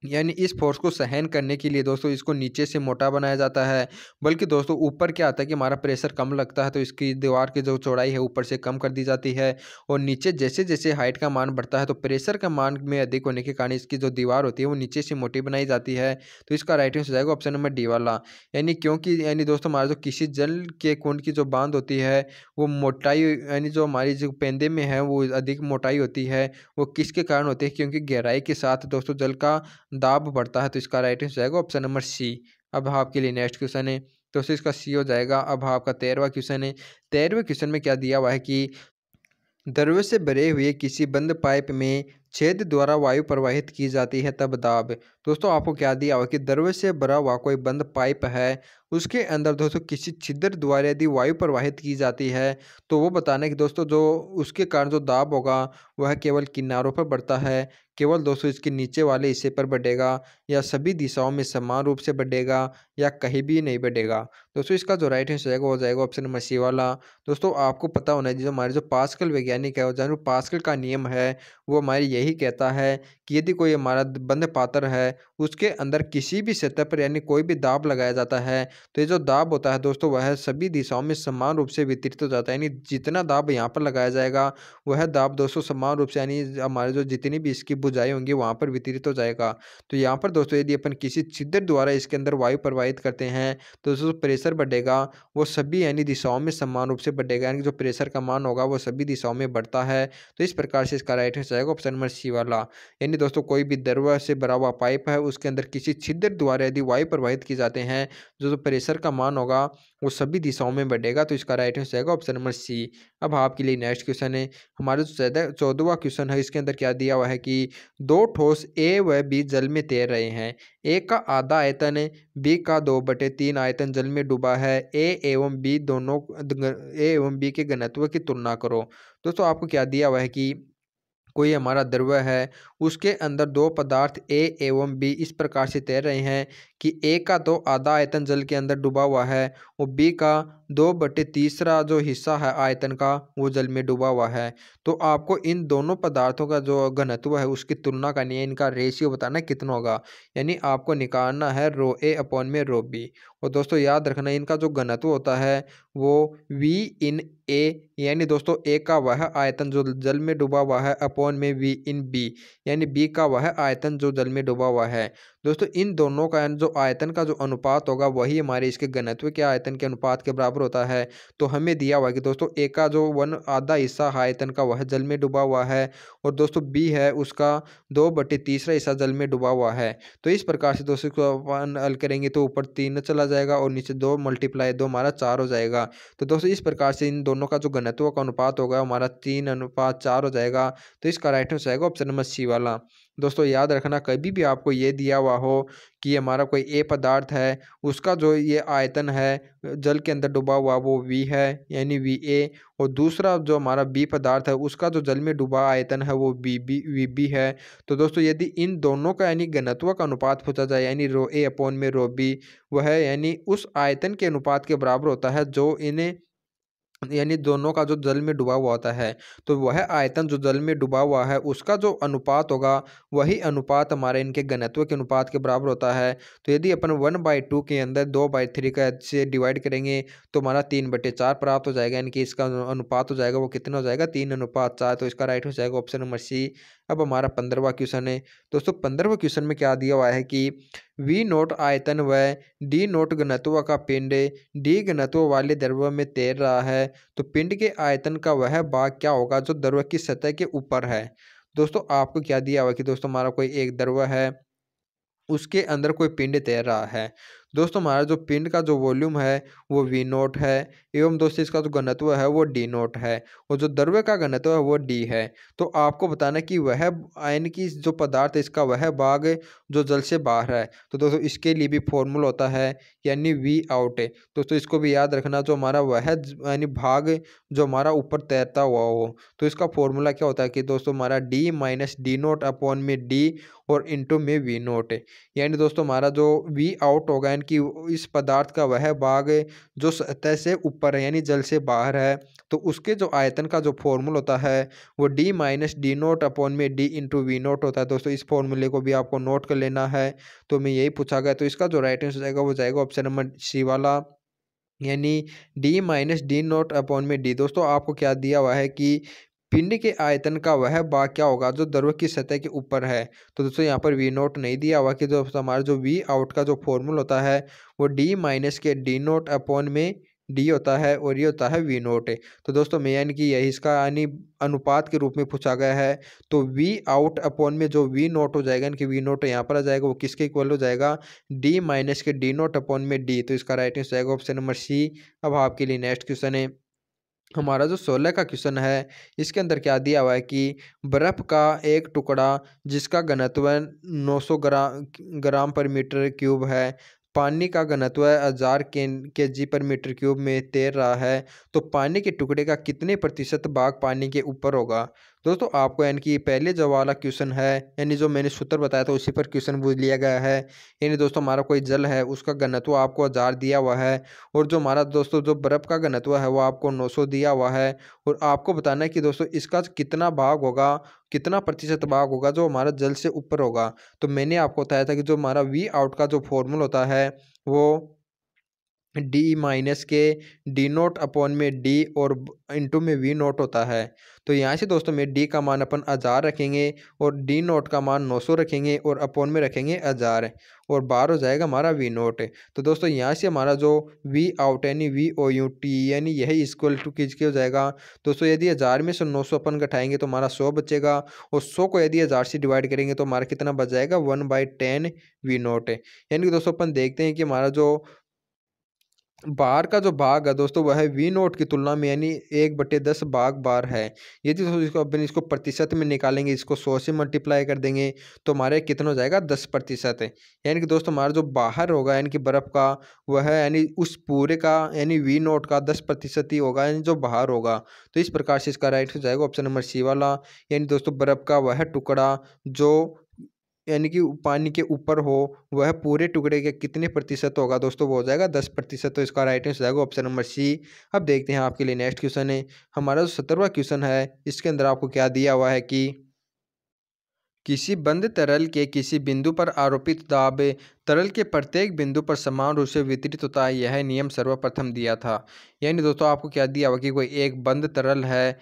यानी इस फोर्स को सहन करने के लिए दोस्तों इसको नीचे से मोटा बनाया जाता है। बल्कि दोस्तों ऊपर क्या आता है कि हमारा प्रेशर कम लगता है तो इसकी दीवार की जो चौड़ाई है ऊपर से कम कर दी जाती है और नीचे जैसे जैसे हाइट का मान बढ़ता है तो प्रेशर का मान में अधिक होने के कारण इसकी जो दीवार होती है वो नीचे से मोटी बनाई जाती है। तो इसका राइट आंसर जाएगा ऑप्शन नंबर डी वाला। यानी क्योंकि यानी दोस्तों हमारा जो किसी जल के कुंड की जो बाँध होती है वो मोटाई यानी जो हमारी जो पेंदे में है वो अधिक मोटाई होती है वो किसके कारण होती है? क्योंकि गहराई के साथ दोस्तों जल का दाब बढ़ता है तो इसका राइट आंसर जाएगा ऑप्शन नंबर सी अब आपके लिए नेक्स्ट क्वेश्चन है। तो इसका सी हो जाएगा। अब आपका तेरहवा क्वेश्चन है। तेरहवें क्वेश्चन में क्या दिया हुआ है कि द्रव्य से भरे हुए किसी बंद पाइप में छेद द्वारा वायु प्रवाहित की जाती है, तब दाब। दोस्तों, आपको क्या दिया हुआ कि द्रव्य से भरा हुआ कोई बंद पाइप है, उसके अंदर दोस्तों किसी छिद्र द्वारा यदि वायु प्रवाहित की जाती है तो वो बताना कि दोस्तों जो उसके कारण जो दाब होगा, वह केवल किनारों पर बढ़ता है। केवल दोस्तों इसके नीचे वाले हिस्से पर बढ़ेगा या सभी दिशाओं में समान रूप से बढ़ेगा या कहीं भी नहीं बढ़ेगा दोस्तों इसका जो राइट आंसर जाएगा वो जाएगा ऑप्शन नंबर सी वाला। दोस्तों आपको पता होना चाहिए जो हमारे जो पास्कल वैज्ञानिक है जो पास्कल का नियम है, वो हमारे यही कहता है कि यदि कोई हमारा बंद पात्र है, उसके अंदर किसी भी सतह पर यानी कोई भी दाब लगाया जाता है तो ये जो दाब होता है दोस्तों वह सभी दिशाओं में समान रूप से वितरित हो जाता है। यानी जितना दाब यहाँ पर लगाया जाएगा, वह दाब दोस्तों समान रूप से यानी हमारे जो जितनी भी इसकी बुझाई होंगी, वहाँ पर वितरित हो जाएगा। तो यहाँ पर दोस्तों यदि अपन किसी छिद्र द्वारा इसके अंदर वायु प्रवाहित करते हैं तो दोस्तों प्रेशर बढ़ेगा, वो सभी यानी दिशाओं में समान रूप से बढ़ेगा, यानी जो प्रेशर का मान होगा, वो सभी दिशाओं में बढ़ता है। तो इस प्रकार से इसका राइट आंसर आएगा ऑप्शन नंबर सी वाला। यानी दोस्तों कोई भी दरवा से भरा हुआ पाइप है, उसके अंदर किसी छिद्र द्वारा यदि वायु प्रवाहित किए जाते हैं जो प्रेशर का मान होगा वो सभी दिशाओं में बढ़ेगा तो इसका राइट आंसर आएगा ऑप्शन नंबर सी अब आपके लिए नेक्स्ट क्वेश्चन है। हमारा जो चौदहवा क्वेश्चन है, इसके अंदर क्या दिया हुआ है कि दो ठोस ए व बी जल में तैर रहे हैं। ए का आधा आयतन बी का दो बटे तीन आयतन जल में डूबा है। ए एवं बी दोनों ए एवं बी के घनत्व की तुलना करो। दोस्तों, आपको क्या दिया हुआ है कि कोई हमारा द्रव्य है, उसके अंदर दो पदार्थ ए एवं बी इस प्रकार से तैर रहे हैं कि ए का तो आधा आयतन जल के अंदर डूबा हुआ है और बी का दो बटे तीसरा जो हिस्सा है आयतन का, वो जल में डूबा हुआ है। तो आपको इन दोनों पदार्थों का जो घनत्व है, उसकी तुलना करनी है। इनका रेशियो बताना कितना होगा? यानी आपको निकालना है रो ए अपॉन में रो बी और दोस्तों, याद रखना, इनका जो घनत्व होता है, वो वी इन ए यानी दोस्तों ए का वह आयतन जो जल में डूबा हुआ है अपॉन में वी इन बी यानी बी का वह आयतन जो जल में डूबा हुआ है। दोस्तों, इन दोनों का जो आयतन का जो अनुपात होगा, वही हमारे इसके घनत्व के आयतन के अनुपात के बराबर होता है। तो हमें दिया हुआ कि दोस्तों ए का जो वन आधा हिस्सा आयतन का वह जल में डूबा हुआ है और दोस्तों बी है उसका दो बटे तीसरा हिस्सा जल में डूबा हुआ है। तो इस प्रकार से दोस्तों को अपन हल करेंगे तो ऊपर तीन चला जाएगा और नीचे दो मल्टीप्लाई दो हमारा चार हो जाएगा। तो दोस्तों, इस प्रकार से इन दोनों का जो घनत्व का अनुपात होगा, हमारा तीन अनुपात चार हो जाएगा। तो इसका राइट आंसर आएगा ऑप्शन नंबर सी वाला। दोस्तों, याद रखना, कभी भी आपको ये दिया हुआ हो कि हमारा कोई ए पदार्थ है, उसका जो ये आयतन है, जल के अंदर डूबा हुआ वो वी है, यानी वी ए, और दूसरा जो हमारा बी पदार्थ है, उसका जो जल में डूबा आयतन है वो बी बी, वी बी है। तो दोस्तों, यदि इन दोनों का यानी घनत्व का अनुपात पूछा जाए, यानी रो ए अपोन में रो बी वह यानी उस आयतन के अनुपात के बराबर होता है, जो इन्हें यानी दोनों का जो जल में डूबा हुआ होता है तो वह आयतन जो जल में डूबा हुआ है, उसका जो अनुपात होगा, वही अनुपात हमारे इनके घनत्व के अनुपात के बराबर होता है। तो यदि अपन वन बाई टू के अंदर दो बाई थ्री का से डिवाइड करेंगे तो हमारा तीन बटे चार प्राप्त हो जाएगा, यानी कि इसका अनुपात हो जाएगा वो कितना हो जाएगा? तीन अनुपात चार तो इसका राइट हो जाएगा ऑप्शन नंबर सी अब हमारा पंद्रहवा क्वेश्चन है। दोस्तों, पंद्रहवा क्वेश्चन में क्या दिया हुआ है कि वी नोट आयतन व डी नोट घनत्व का पिंड डी घनत्व वाले द्रव्य में तैर रहा है। तो पिंड के आयतन का वह भाग क्या होगा जो द्रव्य की सतह के ऊपर है? दोस्तों, आपको क्या दिया हुआ कि दोस्तों हमारा कोई एक द्रव्य है, उसके अंदर कोई पिंड तैर रहा है। दोस्तों, हमारा जो पिंड का जो वॉल्यूम है, वो वी नोट है एवं दोस्तों, इसका जो घनत्व है, वो डी नोट है और जो द्रव्य का घनत्व है, वो डी है। तो आपको बताना कि वह आयन की जो पदार्थ इसका वह भाग जो जल से बाहर है। तो दोस्तों, इसके लिए भी फॉर्मूला होता है, यानी वी आउट दोस्तों, इसको भी याद रखना, जो हमारा वह यानी भाग जो हमारा ऊपर तैरता हुआ हो। तो इसका फॉर्मूला क्या होता है कि दोस्तों, हमारा D minus D naught upon में डी और इंटू में वी नोट यानी दोस्तों, हमारा जो वी आउट होगा, यानी कि इस पदार्थ का वह भाग जो सतह से ऊपर है, यानी जल से बाहर है तो उसके जो आयतन का जो फॉर्मूल होता है, वो D minus D naught upon में डी इंटू वी नोट होता है। दोस्तों, इस फॉर्मूले को भी आपको नोट कर लेना है। तो मैं यही पूछा गया तो इसका जो राइट आंसर जाएगा, वो जाएगा ऑप्शन नंबर सी वाला। यानी D minus D naught upon में डी दोस्तों, आपको क्या दिया हुआ है कि पिंड के आयतन का वह भाग क्या होगा? जो द्रव की सतह के ऊपर है। तो दोस्तों, यहाँ पर वी नोट नहीं दिया हुआ कि जो हमारा जो वी आउट का जो फॉर्मूल होता है, वो D minus K D naught upon में डी होता है और ये होता है वी नोट। तो दोस्तों, मैं यानी कि यही इसका यानी अनुपात के रूप में पूछा गया है। तो वी आउट अपॉन में जो वी नोट हो जाएगा, यानी कि वी नोट यहाँ पर आ जाएगा, वो किसके इक्वल हो जाएगा? D minus K D naught upon में डी तो इसका राइट आंसर जाएगा ऑप्शन नंबर सी अब आपके लिए नेक्स्ट क्वेश्चन है। हमारा जो सोलह का क्वेश्चन है, इसके अंदर क्या दिया हुआ है कि बर्फ़ का एक टुकड़ा जिसका घनत्व 900 ग्राम ग्राम पर मीटर क्यूब है, पानी का घनत्व हज़ार के जी पर मीटर क्यूब में तैर रहा है तो पानी के टुकड़े का कितने प्रतिशत भाग पानी के ऊपर होगा? दोस्तों, आपको यानी कि पहले जो वाला क्वेश्चन है, यानी जो मैंने सूत्र बताया था, उसी पर क्वेश्चन पूछ लिया गया है। यानी दोस्तों, हमारा कोई जल है, उसका घनत्व आपको हज़ार दिया हुआ है और जो हमारा दोस्तों, जो बर्फ़ का घनत्व है, वो आपको नौ सौ दिया हुआ है। और आपको बताना है कि दोस्तों, इसका कितना भाग होगा, कितना प्रतिशत भाग होगा जो हमारा जल से ऊपर होगा? तो मैंने आपको बताया था कि जो हमारा वी आउट का जो फॉर्मूला होता है, वो D minus K D naught upon में डी और इंटू में वी नोट होता है। तो यहाँ से दोस्तों में डी का मान अपन हज़ार रखेंगे और डी नोट का मान नौ सौ रखेंगे और अपॉन में रखेंगे हज़ार और बार हो जाएगा हमारा वी नोट तो दोस्तों यहाँ से हमारा जो वी आउट यानी वी ओ यू टी यानी यही इक्वल टू किस के हो जाएगा? दोस्तों यदि हज़ार में से नौ सौ अपन घटाएँगे तो हमारा सौ बचेगा और सौ को यदि हज़ार से डिवाइड करेंगे तो हमारा कितना बच जाएगा? One by ten V naught यानी कि दोस्तों अपन देखते हैं कि हमारा जो बार का जो भाग है दोस्तों, वह वी नोट की तुलना में यानी एक बटे दस भाग बार है। यदि दोस्तों इसको अपन इसको प्रतिशत में निकालेंगे, इसको सौ से मल्टीप्लाई कर देंगे तो हमारे कितना हो जाएगा? दस प्रतिशत। यानी कि दोस्तों, हमारा जो बाहर होगा, यानी कि बर्फ़ का, वह यानी उस पूरे का, यानी वी नोट का दस प्रतिशत ही होगा, यानी जो बाहर होगा। तो इस प्रकार से इसका राइट हो जाएगा ऑप्शन नंबर सी वाला। यानी दोस्तों, बर्फ़ का वह टुकड़ा, जो यानी कि पानी के ऊपर हो, वह पूरे टुकड़े के कितने प्रतिशत होगा दोस्तों? वो हो जाएगा दस प्रतिशत तो इसका राइट आंसर जाएगा ऑप्शन नंबर सी अब देखते हैं आपके लिए नेक्स्ट क्वेश्चन है। हमारा जो सत्रहवा क्वेश्चन है, इसके अंदर आपको क्या दिया हुआ है कि किसी बंद तरल के किसी बिंदु पर आरोपित दाब, तरल के प्रत्येक बिंदु पर समान रूप से वितरित होता है, यह नियम सर्वप्रथम दिया था। यानी दोस्तों, आपको क्या दिया हुआ कि कोई एक बंद तरल है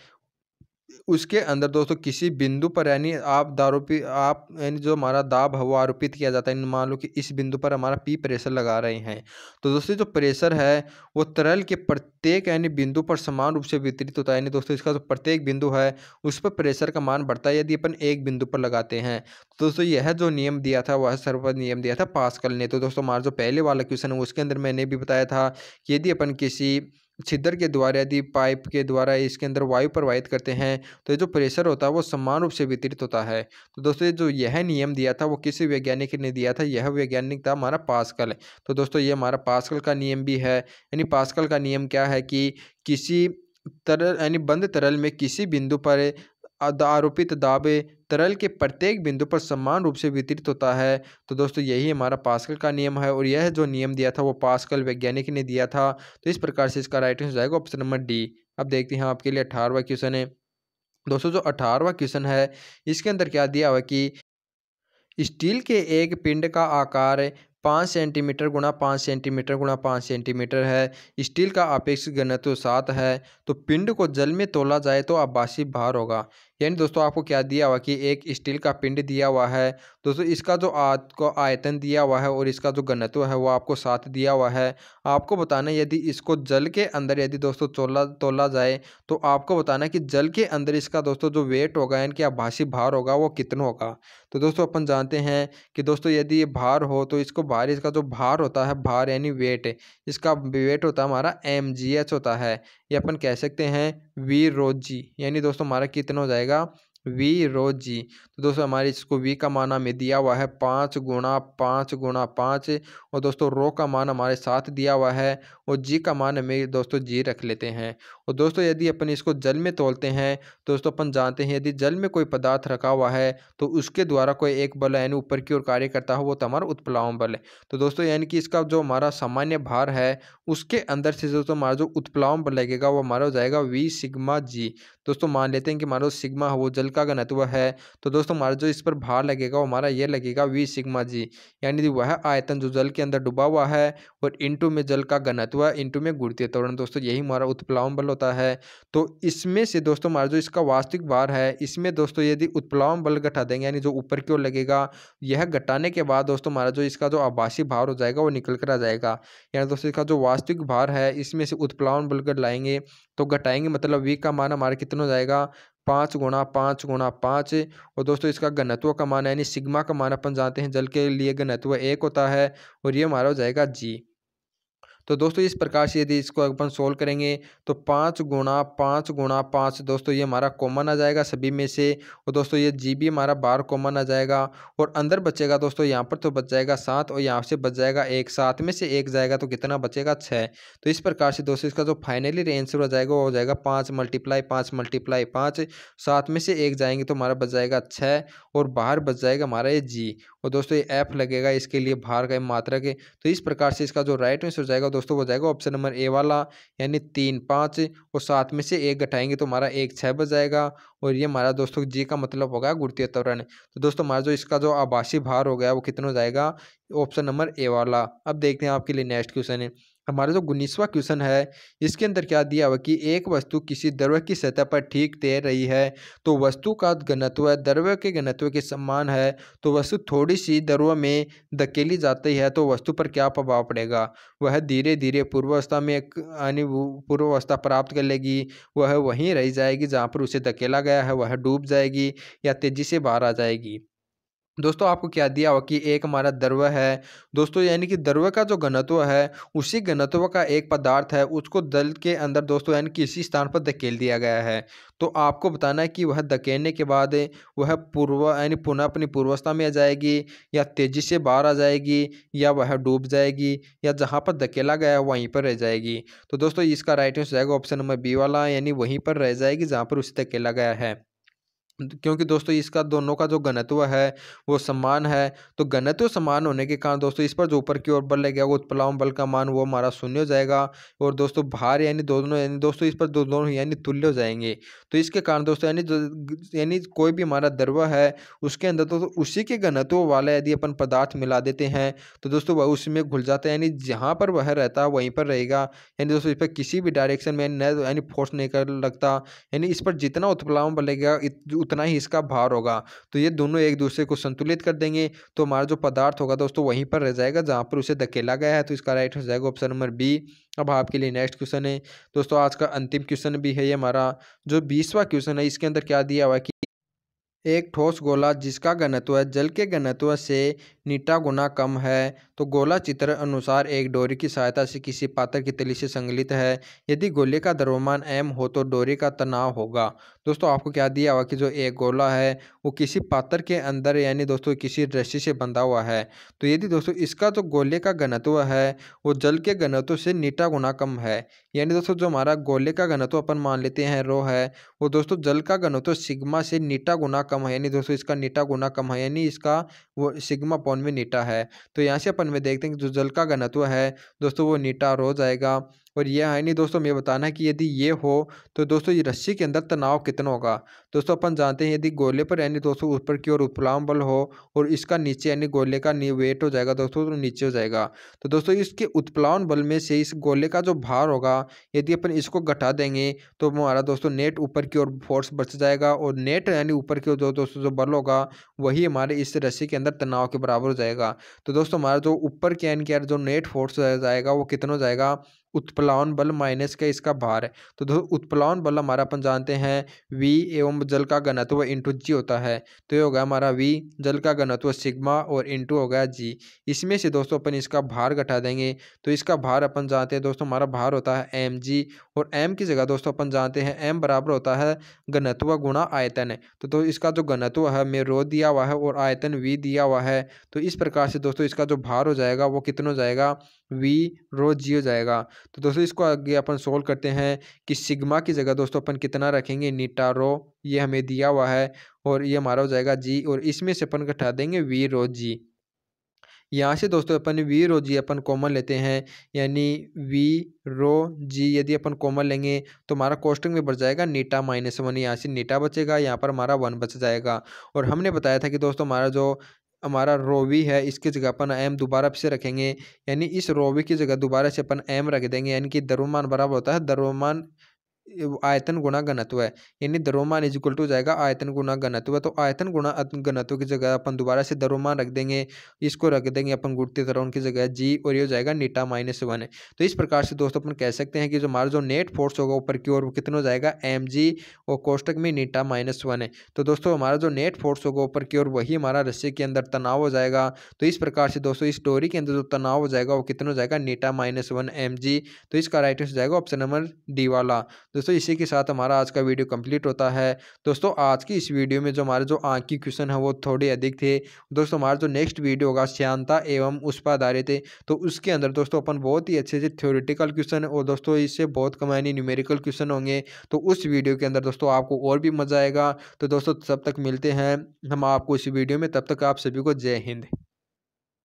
उसके अंदर दोस्तों किसी बिंदु पर यानी आप दारोपी आप यानी जो हमारा दाब है वो आरोपित किया जाता है। मान लो कि इस बिंदु पर हमारा पी प्रेशर लगा रहे हैं। तो दोस्तों जो प्रेशर है, वो तरल के प्रत्येक यानी बिंदु पर समान रूप से वितरित होता है। यानी दोस्तों इसका जो प्रत्येक बिंदु है, उस पर प्रेशर का मान बढ़ता है यदि अपन एक बिंदु पर लगाते हैं। तो दोस्तों यह जो नियम दिया था, वह सर्वपद नियम दिया था पास्कल ने तो दोस्तों हमारा जो पहले वाला क्वेश्चन है, उसके अंदर मैंने भी बताया था यदि अपन किसी छिद्र के द्वारा यदि पाइप के द्वारा इसके अंदर वायु प्रवाहित करते हैं तो ये जो प्रेशर होता है वो समान रूप से वितरित होता है। तो दोस्तों, ये जो यह नियम दिया था, वो किसी वैज्ञानिक ने दिया था, यह वैज्ञानिक था हमारा पास्कल। तो दोस्तों, ये हमारा पास्कल का नियम भी है। यानी पास्कल का नियम क्या है कि किसी तरल, यानी बंद तरल में किसी बिंदु पर आरोपित दाबे तरल के प्रत्येक बिंदु पर समान रूप से वितरित होता है। तो दोस्तों, यही हमारा पास्कल का नियम है और यह जो नियम दिया था, वो पास्कल वैज्ञानिक ने दिया था। तो इस प्रकार से इसका राइट आंसर जाएगा ऑप्शन नंबर डी। अब देखते हैं आपके लिए अठारहवा क्वेश्चन है। दोस्तों, जो अठारहवा क्वेश्चन है, इसके अंदर क्या दिया हुआ कि स्टील के एक पिंड का आकार पाँच सेंटीमीटर गुणा पाँच सेंटीमीटर गुणा पाँच सेंटीमीटर है। स्टील का अपेक्षित घनत्व सात है। तो पिंड को जल में तोला जाए तो आबासी भार होगा। यानी दोस्तों आपको क्या दिया हुआ कि एक स्टील का पिंड दिया हुआ है। दोस्तों इसका जो को आयतन दिया हुआ है और इसका जो घनत्व है वो आपको साथ दिया हुआ है। आपको बताना यदि इसको जल के अंदर यदि दोस्तों तोला तोला जाए तो आपको बताना कि जल के अंदर इसका दोस्तों जो वेट होगा यानी कि आभासी भार होगा वो कितना होगा। तो दोस्तों अपन जानते हैं कि दोस्तों यदि ये भार हो तो इसको भार, इसका जो भार होता है भार यानी वेट, इसका वेट होता है हमारा एमजीएच होता है। ये अपन कह सकते हैं वी रोजी यानी दोस्तों हमारा कितना हो जाएगा? वी रोज जी तो दोस्तों, हमारे इसको वी का मान हमें दिया हुआ है पाँच गुणा पाँच गुणा पाँच। और दोस्तों रो का मान हमारे साथ दिया हुआ है और जी का मान हमें दोस्तों जी रख लेते हैं। और दोस्तों, यदि अपन इसको जल में तोलते हैं, दोस्तों, अपन जानते हैं यदि जल में कोई पदार्थ रखा हुआ है तो उसके द्वारा कोई एक बल यानी ऊपर की ओर कार्य करता हो, वो तो हमारा उत्प्लावन बल है। तो दोस्तों, यानी कि इसका जो हमारा सामान्य भार है, उसके अंदर से दोस्तों हमारा जो उत्प्लावन बल लगेगा, वो हमारा हो जाएगा वी सिग्मा जी दोस्तों, मान लेते हैं कि हमारा सिग्मा वो जल का घनत्व है। तो दोस्तों, हमारा जो इस पर भार लगेगा, वो हमारा ये लगेगा वी सिग्मा जी यानी वह आयतन जो जल के अंदर डूबा हुआ है और इंटू में जल का घनत्व इंटू में गुड़ती त्वरण। दोस्तों, यही हमारा उत्प्लावन बल होता है। तो इसमें से दोस्तों, हमारा जो इसका वास्तविक भार है, इसमें दोस्तों यदि उत्प्लावन बल घटा देंगे, यानी जो ऊपर की ओर लगेगा, यह घटाने के बाद दोस्तों, हमारा जो इसका जो आभासी भार हो जाएगा, वो निकल कर आ जाएगा। यानी दोस्तों, इसका जो वास्तविक भार है, इसमें से उत्प्लावन बल लाएँगे तो घटाएँगे मतलब वी का मान हमारा कितना हो जाएगा? पाँच गुणा पाँच गुणा पाँच। और दोस्तों, इसका घनत्व का मान यानी सिग्मा का मान अपन जानते हैं, जल के लिए घनत्व एक होता है, और ये हमारा हो जाएगा जी तो दोस्तों, इस प्रकार से यदि इसको अपन सोल्व करेंगे तो पाँच गुणा पाँच गुणा पाँच दोस्तों, ये हमारा कॉमन आ जाएगा सभी में से। और दोस्तों, ये जी भी हमारा बार कॉमन आ जाएगा। और अंदर बचेगा दोस्तों, यहाँ पर तो बच जाएगा सात और यहाँ से बच जाएगा एक। सात में से एक जाएगा तो कितना बचेगा? छः। तो इस प्रकार से दोस्तों, इसका जो फाइनली आंसर हो जाएगा, वो हो जाएगा पाँच मल्टीप्लाई पाँच मल्टीप्लाई पाँच। सात में से एक जाएँगे तो हमारा बच जाएगा छः। और बाहर बच जाएगा हमारा ये जी और दोस्तों, ये एफ़ लगेगा इसके लिए बाहर का मात्रा के। तो इस प्रकार से इसका जो राइट आंसर हो जाएगा दोस्तों हो जाएगा ऑप्शन नंबर ए वाला, यानी तीन, पाँच, और सात में से एक घटाएँगे तो हमारा एक, छः बज जाएगा, और ये हमारा दोस्तों जी का मतलब होगा गुड़ती त्वरण तो दोस्तों हमारा जो इसका जो आभासी भार हो गया, वो कितना हो जाएगा? ऑप्शन नंबर ए वाला। अब देखते हैं आपके लिए नेक्स्ट क्वेश्चन है। हमारा जो उन्नीसवा क्वेश्चन है, इसके अंदर क्या दिया हुआ कि एक वस्तु किसी द्रव्य की सतह पर ठीक तैर रही है तो वस्तु का घनत्व द्रव्य के घनत्व के समान है तो वस्तु थोड़ी सी द्रव्य में धकेली जाती है तो वस्तु पर क्या प्रभाव पड़ेगा? वह धीरे धीरे पूर्वावस्था में यानी पूर्वावस्था प्राप्त कर लेगी, वह वहीं रह जाएगी जहाँ पर उसे धकेला गया है, वह डूब जाएगी या तेज़ी से बाहर आ जाएगी। दोस्तों, आपको क्या दिया हुआ कि एक हमारा द्रव्य है? दोस्तों, यानी कि द्रव्य का जो घनत्व है, उसी घनत्व का एक पदार्थ है, उसको दल के अंदर दोस्तों, यानी कि इसी स्थान पर धकेल दिया गया है। तो आपको बताना है कि वह धकेलने के बाद वह पूर्व, यानी पुनः अपनी पूर्वस्था में आ जाएगी, या तेज़ी से बाहर आ जाएगी, या वह डूब जाएगी, या जहाँ पर धकेला गया है, वहीं पर रह जाएगी। तो दोस्तों, इसका राइट आंसर जाएगा ऑप्शन नंबर बी वाला, यानी वहीं पर रह जाएगी जहाँ पर उसे धकेला गया है। क्योंकि दोस्तों इसका दोनों का जो घनत्व है, वो समान है। तो घनत्व समान होने के कारण दोस्तों इस पर जो ऊपर की ओर बल लगेगा, वो उत्प्लावन बल का मान वो हमारा शून्य हो जाएगा और दोस्तों भार यानी दोनों, यानी दोस्तों इस पर दो, दोनों यानी तुल्य हो जाएँगे। तो इसके कारण दोस्तों यानी यानी कोई भी हमारा द्रव्य है, उसके अंदर तो उसी के घनत्व वाला यदि अपन पदार्थ मिला देते हैं तो दोस्तों वह उसमें घुल जाता है। यानी जहाँ पर वह रहता है वहीं पर रहेगा। यानी दोस्तों इस पर किसी भी डायरेक्शन में यानी फोर्स नहीं कर लगता। यानी इस पर जितना उत्प्लावन बल लगेगा उतना ही इसका भार होगा। तो ये दोनों एक दूसरे को संतुलित कर देंगे। तो हमारा जो पदार्थ होगा दोस्तों, वहीं पर रह जाएगा, जहाँ पर उसे धकेला गया है। तो इसका राइट हो जाएगा ऑप्शन नंबर बी अब आपके लिए नेक्स्ट क्वेश्चन है। दोस्तों, आज का अंतिम क्वेश्चन भी है ये हमारा। जो बीसवा क्वेश्चन है, इसके अंदर क्या दिया हुआ है कि एक ठोस गोला जिसका घनत्व जल के घनत्व से नीटा गुना कम है। तो गोला चित्र अनुसार एक डोरी की सहायता से किसी पात्र की तली से संगलित है। यदि गोले का द्रव्यमान एम हो तो डोरी का तनाव होगा। दोस्तों, आपको क्या दिया हुआ कि जो एक गोला है, वो किसी पात्र के अंदर यानी दोस्तों किसी रस्सी से बंधा हुआ है। तो यदि दोस्तों इसका जो गोले का घनत्व है, वो जल के घनत्व से नीटा गुना कम है। यानी दोस्तों जो हमारा गोले का घनत्व अपन मान लेते हैं रो है, वो दोस्तों जल का घनत्व सिग्मा से नीटा गुना कम है। यानी दोस्तों इसका नीटा गुना कम है, यानी इसका वो सिग्मा पौन में नीटा है। तो यहाँ से अपन में देखते हैं कि जो जल का घनत्व है दोस्तों वो नीटा रोज जाएगा और ये है नहीं दोस्तों मैं बताना है कि यदि ये हो तो दोस्तों ये रस्सी के अंदर तनाव कितना होगा? दोस्तों, अपन जानते हैं यदि गोले पर यानी दोस्तों ऊपर की ओर उत्प्लावन बल हो और इसका नीचे यानी गोले का वेट हो जाएगा दोस्तों तो नीचे हो जाएगा। तो दोस्तों इसके उत्प्लावन बल में से इस गोले का जो भार होगा, यदि अपन इसको घटा देंगे तो हमारा दोस्तों नेट ऊपर की ओर फोर्स बच जाएगा और नेट यानी ऊपर की ओर जो दोस्तों जो बल होगा, वही हमारे इस रस्सी के अंदर तनाव के बराबर हो जाएगा। तो दोस्तों हमारा जो ऊपर के यानी जो नेट फोर्स जाएगा, वो कितना हो जाएगा? उत्प्लावन बल माइनस का इसका भार है। तो दोस्तों उत्प्लावन बल हमारा अपन जानते हैं वी एवं जल का घनत्व इंटू जी होता है। तो ये होगा हमारा वी जल का घनत्व सिग्मा और इंटू हो गया जी इसमें से दोस्तों अपन इसका भार घटा देंगे। तो इसका भार अपन जानते हैं दोस्तों हमारा भार होता है एम जी और एम की जगह दोस्तों अपन जानते हैं एम बराबर होता है घनत्व गुणा आयतन। है तो, तो इसका जो घनत्व है में रो दिया हुआ है और आयतन वी दिया हुआ है। तो इस प्रकार से दोस्तों इसका जो भार हो जाएगा वो कितना हो जाएगा? वी रो जी हो जाएगा। तो दोस्तों, इसको आगे अपन सोल्व करते हैं कि सिग्मा की जगह दोस्तों अपन कितना रखेंगे? नीटा रो ये हमें दिया हुआ है और ये हमारा हो जाएगा जी और इसमें से अपन घटा देंगे वी रो जी यहाँ से दोस्तों अपन we row ji upon common लेते हैं, यानी वी रो जी यदि अपन कॉमन लेंगे तो हमारा कॉस्टिंग में बढ़ जाएगा नीटा माइनस वन यहाँ से नीटा बचेगा, यहाँ पर हमारा वन बच जाएगा। और हमने बताया था कि दोस्तों हमारा जो हमारा रोवी है, इसकी जगह अपन एम दोबारा से रखेंगे। यानी इस रोवी की जगह दोबारा से अपन एम रख देंगे, यानी कि द्रव्यमान बराबर होता है द्रव्यमान आयतन गुणा घनत्व है। यानी द्रव्यमान इज़ इक्वल टू जाएगा आयतन गुणा घनत्व तो आयतन गुणा घनत्व की जगह अपन दोबारा से द्रव्यमान रख देंगे। इसको रख देंगे अपन गुड़ती तरह की जगह जी और ये हो जाएगा नीटा माइनस वन तो इस प्रकार से दोस्तों अपन कह सकते हैं कि जो हमारा जो नेट फोर्स होगा ऊपर की ओर वो कितना हो जाएगा एम जी और कोष्टक में नीटा माइनस वन है। तो दोस्तों हमारा जो नेट फोर्स होगा ऊपर की ओर वही हमारा रस्सी के अंदर तनाव हो जाएगा। तो इस प्रकार से दोस्तों इस डोरी के अंदर जो तनाव हो जाएगा वो कितना हो जाएगा नीटा माइनस वन एम जी तो इसका राइट हो जाएगा ऑप्शन नंबर डी वाला। दोस्तों, इसी के साथ हमारा आज का वीडियो कंप्लीट होता है। दोस्तों, आज की इस वीडियो में जो हमारे जो आँख की क्वेश्चन है, वो थोड़े अधिक थे। दोस्तों, हमारा जो नेक्स्ट वीडियो होगा श्यांता एवं उस पर आधारित है तो उसके अंदर दोस्तों, अपन बहुत ही अच्छे से थ्योरेटिकल क्वेश्चन और दोस्तों, इससे बहुत कमानी न्यूमेरिकल क्वेश्चन होंगे। तो उस वीडियो के अंदर दोस्तों, आपको और भी मज़ा आएगा। तो दोस्तों, तब तक मिलते हैं। हम आपको इस वीडियो में, तब तक आप सभी को जय हिंद।